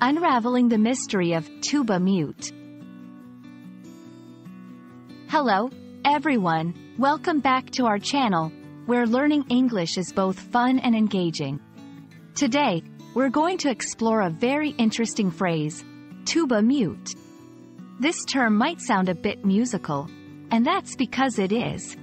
Unraveling the Mystery of Tuba Mute. Hello, everyone. Welcome back to our channel, where learning English is both fun and engaging. Today, we're going to explore a very interesting phrase, tuba mute. This term might sound a bit musical, and that's because it is.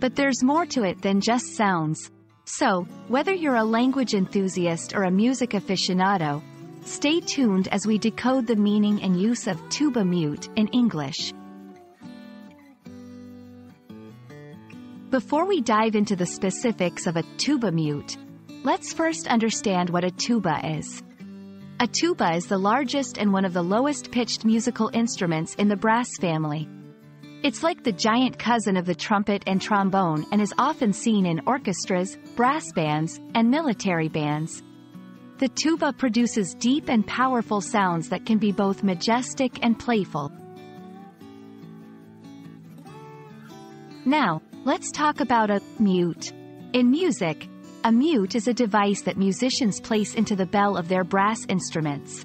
But there's more to it than just sounds. So, whether you're a language enthusiast or a music aficionado, stay tuned as we decode the meaning and use of tuba mute in English. Before we dive into the specifics of a tuba mute, let's first understand what a tuba is. A tuba is the largest and one of the lowest pitched musical instruments in the brass family. It's like the giant cousin of the trumpet and trombone and is often seen in orchestras, brass bands, and military bands. The tuba produces deep and powerful sounds that can be both majestic and playful. Now, let's talk about a mute. In music, a mute is a device that musicians place into the bell of their brass instruments.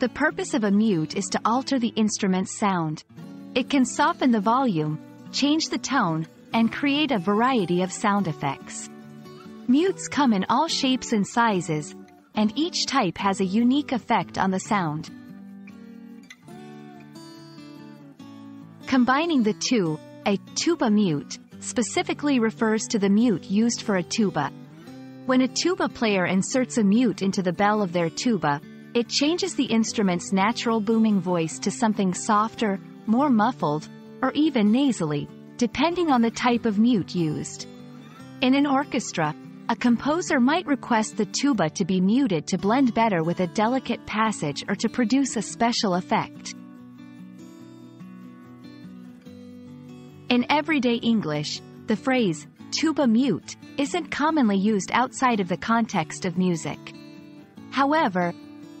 The purpose of a mute is to alter the instrument's sound. It can soften the volume, change the tone, and create a variety of sound effects. Mutes come in all shapes and sizes, and each type has a unique effect on the sound. Combining the two, a tuba mute, specifically refers to the mute used for a tuba. When a tuba player inserts a mute into the bell of their tuba, it changes the instrument's natural booming voice to something softer, more muffled, or even nasally, depending on the type of mute used. In an orchestra, a composer might request the tuba to be muted to blend better with a delicate passage or to produce a special effect. In everyday English, the phrase, tuba mute, isn't commonly used outside of the context of music. However,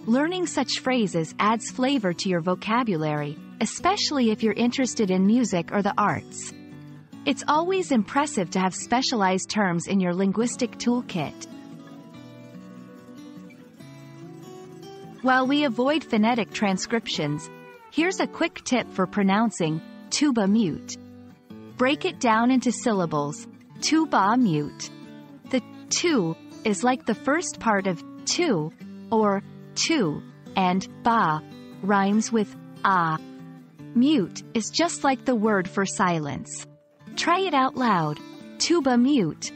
learning such phrases adds flavor to your vocabulary, especially if you're interested in music or the arts. It's always impressive to have specialized terms in your linguistic toolkit. While we avoid phonetic transcriptions, here's a quick tip for pronouncing tuba mute. Break it down into syllables. Tuba mute. The tu is like the first part of tu or tu and ba rhymes with ah. Mute is just like the word for silence. Try it out loud. Tuba mute.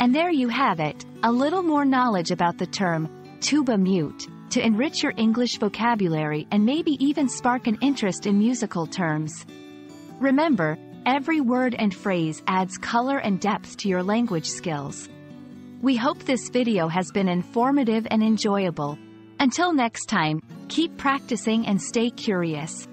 And there you have it, a little more knowledge about the term tuba mute to enrich your English vocabulary and maybe even spark an interest in musical terms. Remember, every word and phrase adds color and depth to your language skills. We hope this video has been informative and enjoyable. Until next time, keep practicing and stay curious.